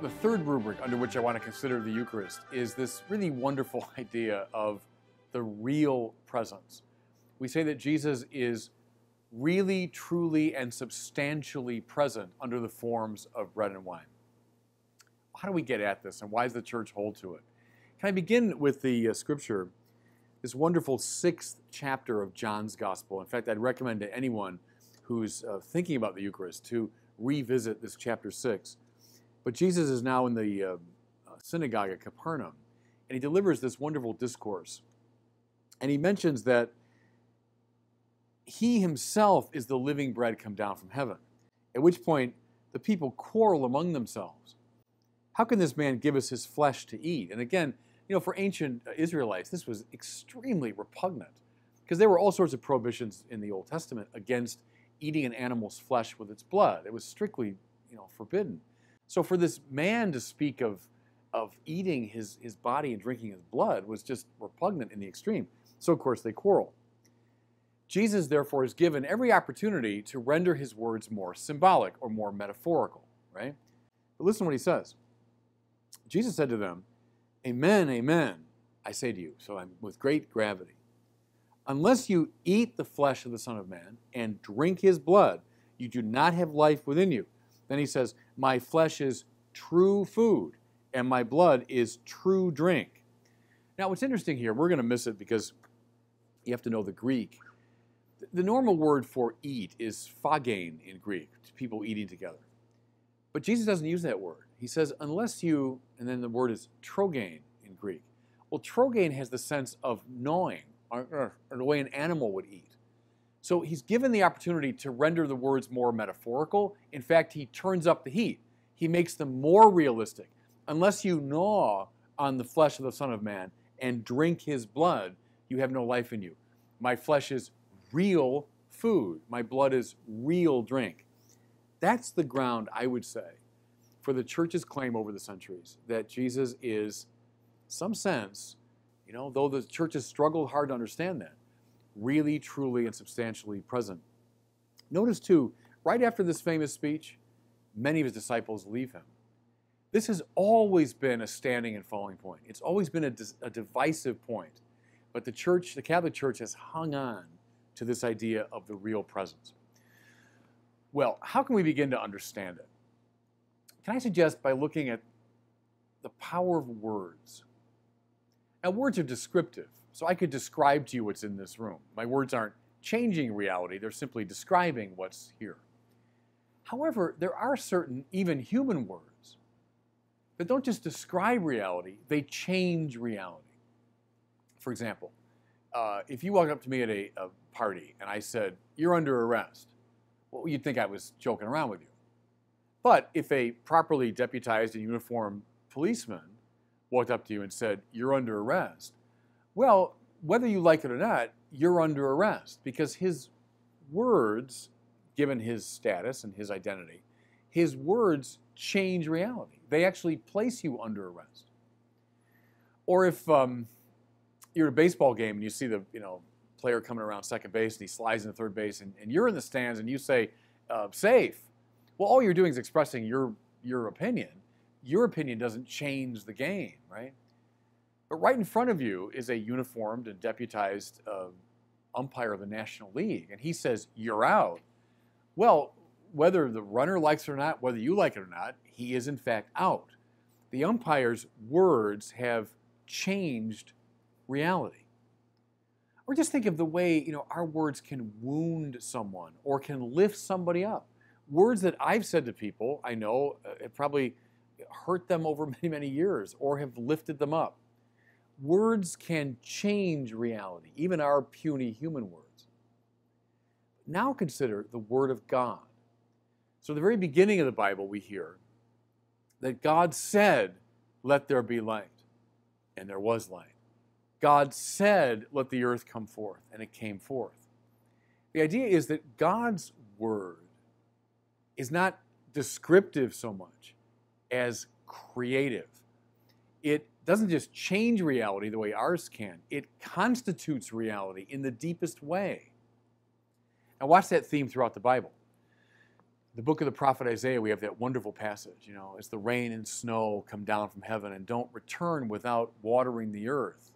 the third rubric under which I want to consider the Eucharist is this really wonderful idea of the real presence. We say that Jesus is really, truly, and substantially present under the forms of bread and wine. How do we get at this, and why does the church hold to it? Can I begin with the uh, scripture, this wonderful sixth chapter of John's Gospel? In fact, I'd recommend to anyone who's uh, thinking about the Eucharist to revisit this chapter six. But Jesus is now in the uh, synagogue at Capernaum, and he delivers this wonderful discourse. And he mentions that he himself is the living bread come down from heaven. At which point, the people quarrel among themselves. How can this man give us his flesh to eat? And again, you know, for ancient Israelites, this was extremely repugnant because there were all sorts of prohibitions in the Old Testament against eating an animal's flesh with its blood. It was strictly, you know, forbidden. So for this man to speak of, of eating his, his body and drinking his blood was just repugnant in the extreme. So, of course, they quarrel. Jesus, therefore, is given every opportunity to render his words more symbolic or more metaphorical, right? But listen to what he says. Jesus said to them, Amen, amen, I say to you. So I'm with great gravity. Unless you eat the flesh of the Son of Man and drink his blood, you do not have life within you. Then he says, My flesh is true food, and my blood is true drink. Now, what's interesting here, we're going to miss it because you have to know the Greek. The normal word for eat is phagein in Greek, people eating together. But Jesus doesn't use that word. He says, unless you, and then the word is trogein in Greek. Well, trogein has the sense of gnawing, or, or the way an animal would eat. So he's given the opportunity to render the words more metaphorical. In fact, he turns up the heat. He makes them more realistic. Unless you gnaw on the flesh of the Son of Man and drink his blood, you have no life in you. My flesh is real food, my blood is real drink. That's the ground, I would say, for the church's claim over the centuries that Jesus is, some sense, you know, though the church has struggled hard to understand that, really, truly, and substantially present. Notice, too, right after this famous speech, many of his disciples leave him. This has always been a standing and falling point. It's always been a, a divisive point. But the church, the Catholic Church, has hung on to this idea of the real presence. Well, how can we begin to understand it? Can I suggest by looking at the power of words? Now, words are descriptive. So I could describe to you what's in this room. My words aren't changing reality, they're simply describing what's here. However, there are certain, even human words, that don't just describe reality, they change reality. For example, uh, if you walked up to me at a, a party and I said, You're under arrest, well, you'd think I was joking around with you. But if a properly deputized and uniformed policeman walked up to you and said, You're under arrest, well, whether you like it or not, you're under arrest because his words, given his status and his identity, his words change reality. They actually place you under arrest. Or if um, you're at a baseball game and you see the you know player coming around second base and he slides into third base and, and you're in the stands and you say uh, safe, well, all you're doing is expressing your your opinion. Your opinion doesn't change the game, right? But right in front of you is a uniformed and deputized uh, umpire of the National League, and he says, You're out. Well, whether the runner likes it or not, whether you like it or not, he is in fact out. The umpire's words have changed reality. Or just think of the way you know our words can wound someone or can lift somebody up. Words that I've said to people, I know, uh, have probably hurt them over many, many years or have lifted them up. Words can change reality, even our puny human words. Now consider the Word of God. So, at the very beginning of the Bible, we hear that God said, Let there be light. And there was light. God said, Let the earth come forth. And it came forth. The idea is that God's Word is not descriptive so much as creative. It doesn't just change reality the way ours can, it constitutes reality in the deepest way. Now, watch that theme throughout the Bible. the book of the prophet Isaiah, we have that wonderful passage, you know, as the rain and snow come down from heaven and don't return without watering the earth.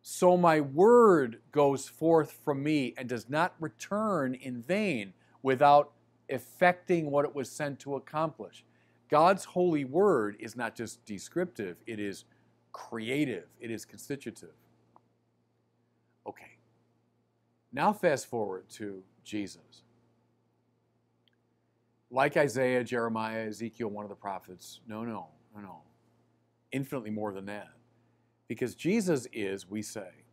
So my word goes forth from me and does not return in vain without effecting what it was sent to accomplish. God's holy word is not just descriptive, it is creative, it is constitutive. Okay. Now, fast forward to Jesus. Like Isaiah, Jeremiah, Ezekiel, one of the prophets, no, no, no, no. Infinitely more than that. Because Jesus is, we say,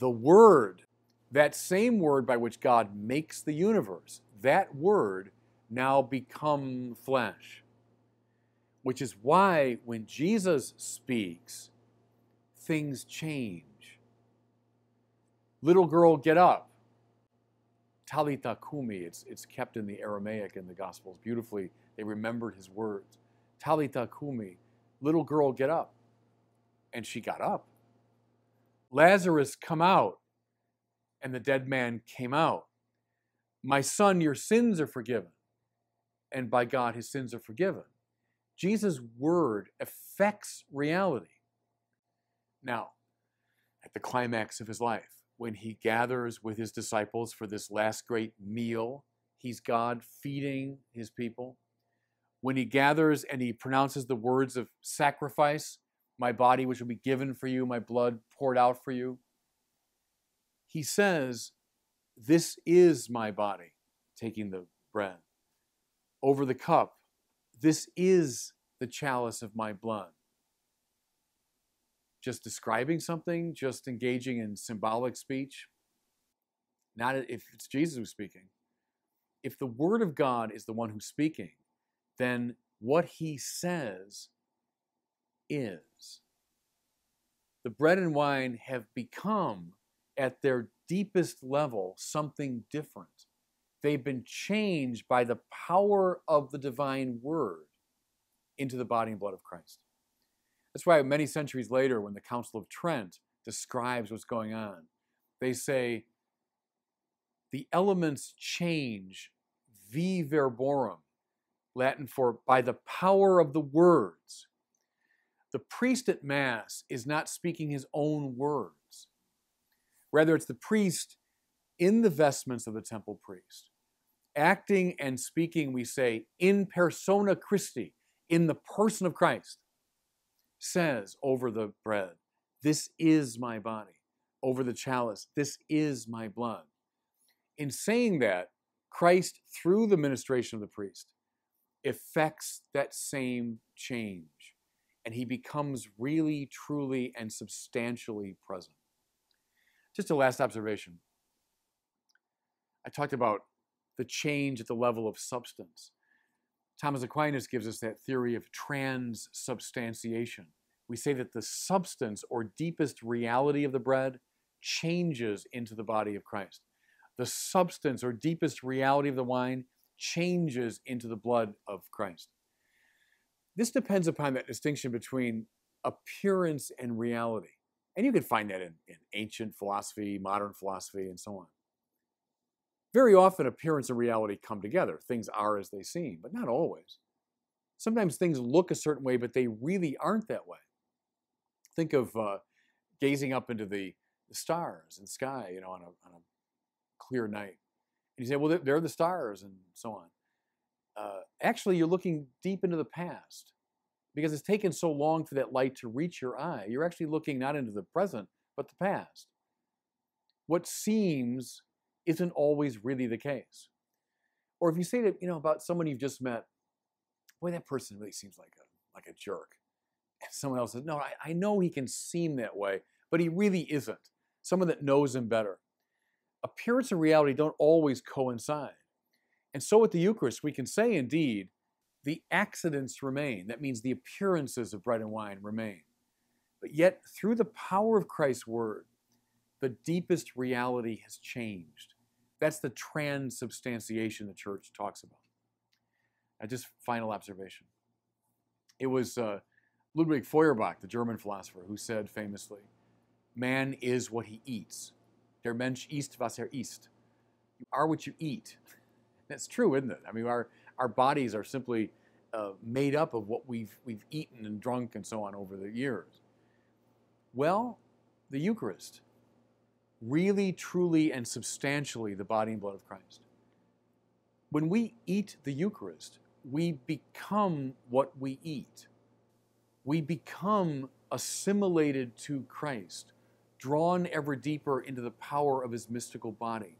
the Word, that same Word by which God makes the universe, that Word now become flesh. Which is why when Jesus speaks, things change. Little girl, get up. Talitha kumi, it's, it's kept in the Aramaic in the Gospels beautifully. They remembered his words. Talitha kumi, little girl, get up. And she got up. Lazarus, come out. And the dead man came out. My son, your sins are forgiven. And by God, his sins are forgiven. Jesus' word affects reality. Now, at the climax of his life, when he gathers with his disciples for this last great meal, he's God feeding his people. When he gathers and he pronounces the words of sacrifice, my body which will be given for you, my blood poured out for you, he says, This is my body, taking the bread. Over the cup, this is the chalice of my blood just describing something, just engaging in symbolic speech. Not if it's Jesus who's speaking. If the Word of God is the one who's speaking, then what he says is. The bread and wine have become, at their deepest level, something different. They've been changed by the power of the divine Word into the body and blood of Christ. That's why many centuries later, when the Council of Trent describes what's going on, they say the elements change vi verborum, Latin for by the power of the words. The priest at Mass is not speaking his own words. Rather, it's the priest in the vestments of the temple priest, acting and speaking, we say, in persona Christi, in the person of Christ says over the bread, This is my body. Over the chalice, This is my blood. In saying that, Christ, through the ministration of the priest, effects that same change. And he becomes really, truly, and substantially present. Just a last observation. I talked about the change at the level of substance. Thomas Aquinas gives us that theory of transubstantiation. We say that the substance or deepest reality of the bread changes into the body of Christ. The substance or deepest reality of the wine changes into the blood of Christ. This depends upon that distinction between appearance and reality. And you can find that in, in ancient philosophy, modern philosophy, and so on. Very often, appearance and reality come together. Things are as they seem, but not always. Sometimes things look a certain way, but they really aren't that way. Think of uh, gazing up into the, stars and sky, you know, on a, on a clear night. And you say, well, they're the stars and so on. Uh, actually, you're looking deep into the past because it's taken so long for that light to reach your eye. You're actually looking not into the present, but the past. What seems isn't always really the case. Or if you say that, you know, about someone you've just met, boy, that person really seems like a like a jerk. And someone else says, no, I, I know he can seem that way, but he really isn't. Someone that knows him better. Appearance and reality don't always coincide. And so with the Eucharist, we can say indeed, the accidents remain. That means the appearances of bread and wine remain. But yet, through the power of Christ's word, the deepest reality has changed. That's the transubstantiation the church talks about. Just final observation. It was uh, Ludwig Feuerbach, the German philosopher, who said famously, Man is what he eats. Der Mensch ist, was er isst. You are what you eat. That's true, isn't it? I mean, our, our bodies are simply uh, made up of what we've, we've eaten and drunk and so on over the years. Well, the Eucharist, really, truly, and substantially the body and blood of Christ. When we eat the Eucharist, we become what we eat. We become assimilated to Christ, drawn ever deeper into the power of his mystical body.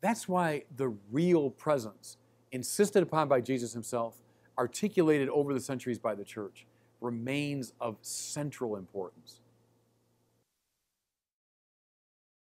That's why the real presence, insisted upon by Jesus himself, articulated over the centuries by the church, remains of central importance.